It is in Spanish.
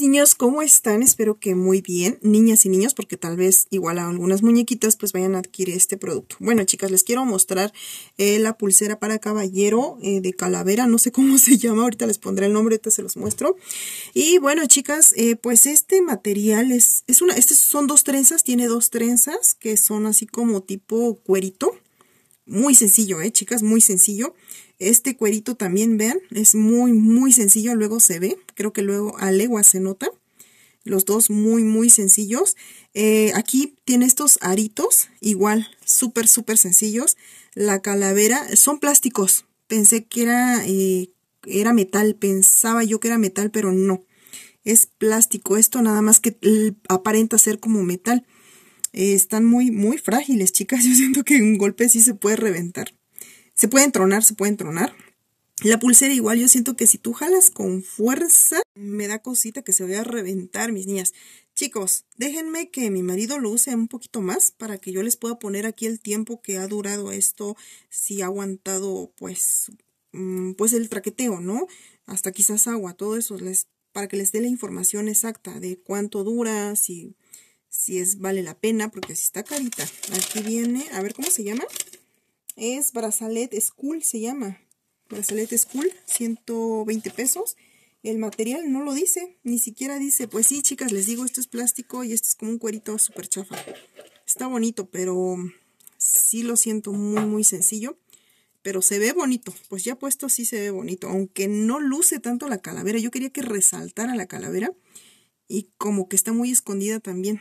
Niños, ¿cómo están? Espero que muy bien, niñas y niños, porque tal vez igual a algunas muñequitas pues vayan a adquirir este producto. Bueno chicas, les quiero mostrar eh, la pulsera para caballero eh, de calavera, no sé cómo se llama, ahorita les pondré el nombre, ahorita se los muestro. Y bueno chicas, eh, pues este material es, es una, este son dos trenzas, tiene dos trenzas que son así como tipo cuerito. Muy sencillo, ¿eh, chicas? Muy sencillo. Este cuerito también, vean, es muy, muy sencillo, luego se ve. Creo que luego a legua se nota. Los dos muy, muy sencillos. Eh, aquí tiene estos aritos, igual, súper, súper sencillos. La calavera, son plásticos. Pensé que era, eh, era metal, pensaba yo que era metal, pero no. Es plástico, esto nada más que aparenta ser como metal. Eh, están muy, muy frágiles, chicas. Yo siento que un golpe sí se puede reventar. Se pueden tronar, se pueden tronar. La pulsera igual, yo siento que si tú jalas con fuerza, me da cosita que se vaya a reventar, mis niñas. Chicos, déjenme que mi marido lo use un poquito más para que yo les pueda poner aquí el tiempo que ha durado esto, si ha aguantado, pues, mm, pues el traqueteo, ¿no? Hasta quizás agua, todo eso, les, para que les dé la información exacta de cuánto dura, si si es vale la pena, porque si está carita. Aquí viene, a ver cómo se llama. Es Brazalet School, se llama. Brazalet School, 120 pesos. El material no lo dice, ni siquiera dice. Pues sí, chicas, les digo, esto es plástico y esto es como un cuerito súper chafa. Está bonito, pero sí lo siento muy, muy sencillo. Pero se ve bonito, pues ya puesto sí se ve bonito. Aunque no luce tanto la calavera, yo quería que resaltara la calavera. Y como que está muy escondida también.